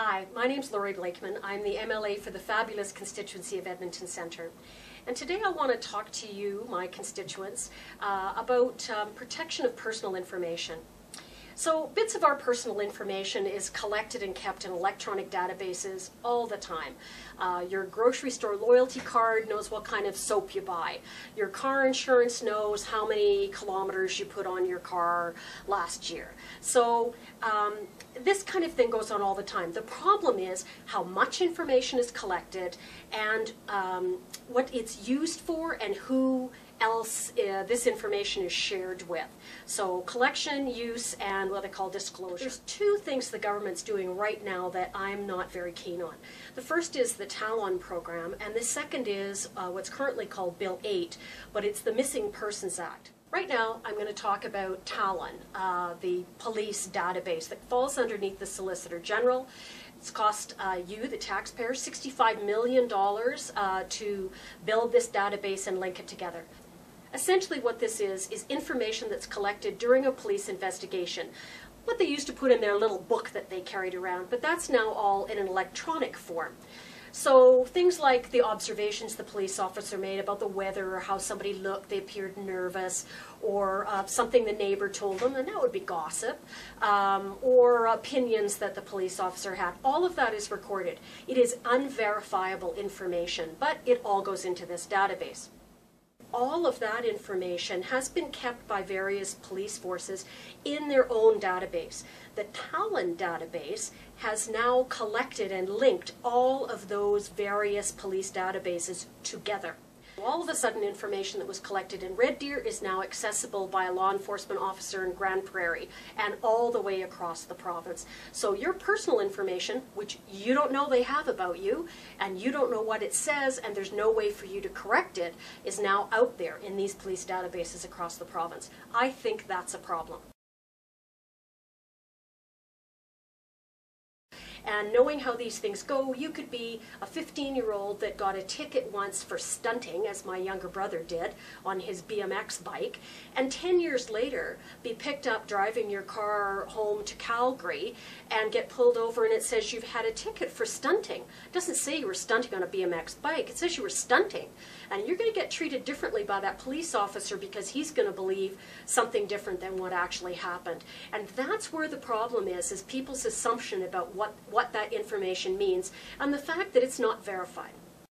Hi, my name's Laurie Blakeman. I'm the MLA for the fabulous constituency of Edmonton Centre. And today I want to talk to you, my constituents, uh, about um, protection of personal information. So bits of our personal information is collected and kept in electronic databases all the time. Uh, your grocery store loyalty card knows what kind of soap you buy. Your car insurance knows how many kilometers you put on your car last year. So um, this kind of thing goes on all the time. The problem is how much information is collected and um, what it's used for and who else uh, this information is shared with. So collection, use, and what they call disclosure. There's two things the government's doing right now that I'm not very keen on. The first is the Talon program, and the second is uh, what's currently called Bill 8, but it's the Missing Persons Act. Right now, I'm going to talk about Talon, uh, the police database that falls underneath the Solicitor General. It's cost uh, you, the taxpayer, $65 million uh, to build this database and link it together. Essentially what this is, is information that's collected during a police investigation. What they used to put in their little book that they carried around, but that's now all in an electronic form. So things like the observations the police officer made about the weather or how somebody looked, they appeared nervous, or uh, something the neighbor told them, and that would be gossip, um, or opinions that the police officer had. All of that is recorded. It is unverifiable information, but it all goes into this database all of that information has been kept by various police forces in their own database. The Talon database has now collected and linked all of those various police databases together. All of a sudden, information that was collected in Red Deer is now accessible by a law enforcement officer in Grande Prairie and all the way across the province. So your personal information, which you don't know they have about you, and you don't know what it says, and there's no way for you to correct it, is now out there in these police databases across the province. I think that's a problem. And knowing how these things go, you could be a 15 year old that got a ticket once for stunting, as my younger brother did, on his BMX bike, and 10 years later be picked up driving your car home to Calgary and get pulled over and it says you've had a ticket for stunting. It doesn't say you were stunting on a BMX bike, it says you were stunting. And you're going to get treated differently by that police officer because he's going to believe something different than what actually happened. And that's where the problem is, is people's assumption about what, what that information means and the fact that it's not verified.